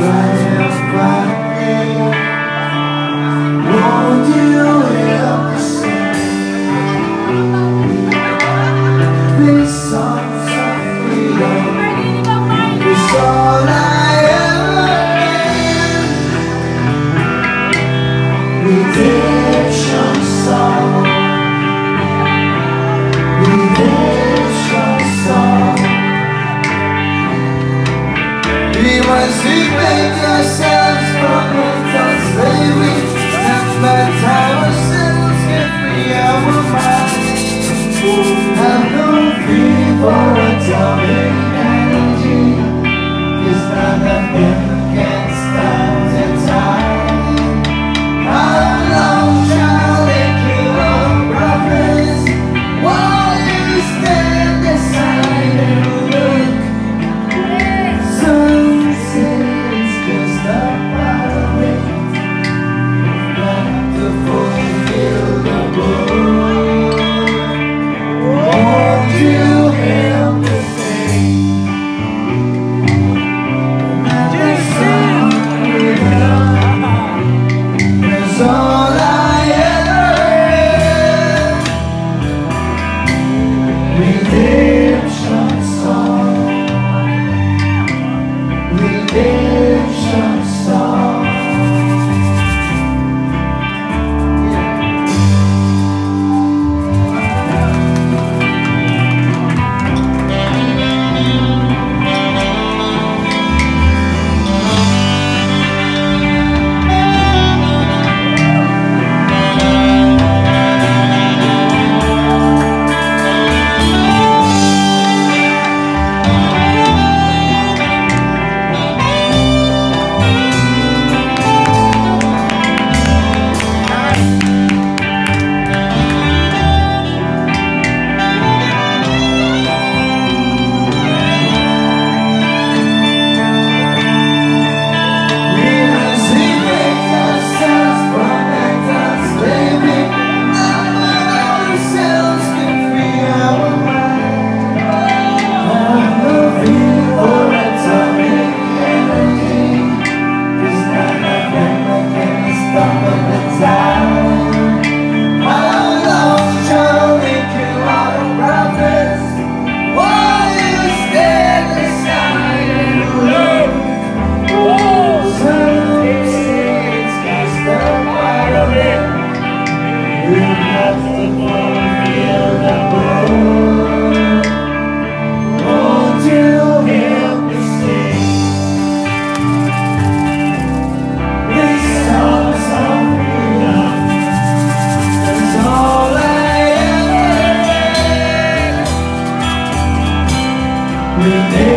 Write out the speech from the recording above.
Bye. Fulfill We